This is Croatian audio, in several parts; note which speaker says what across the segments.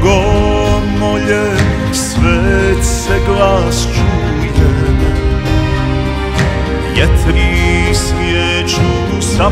Speaker 1: bogomolje, svet se glas čuje. Vjetri svijeću sa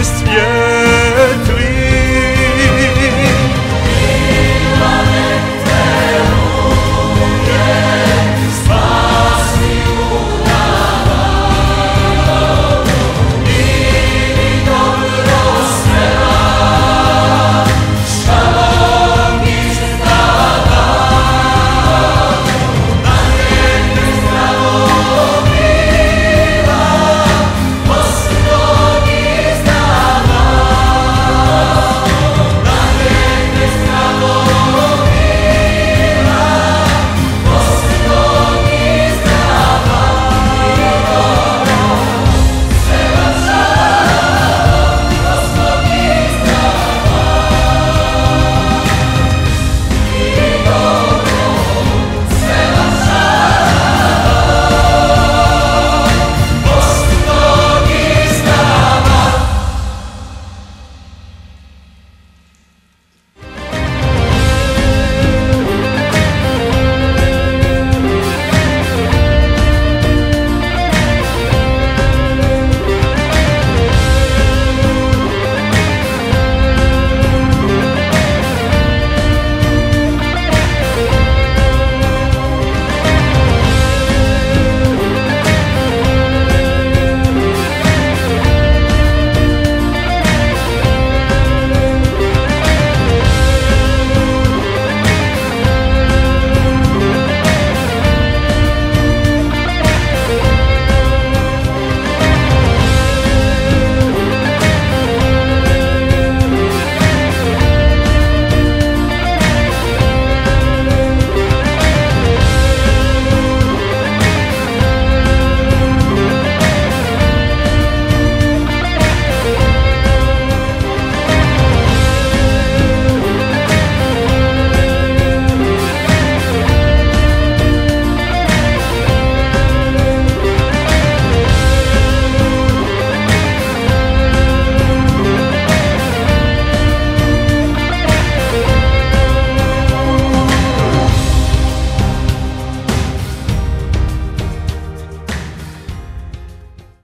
Speaker 1: deste ano.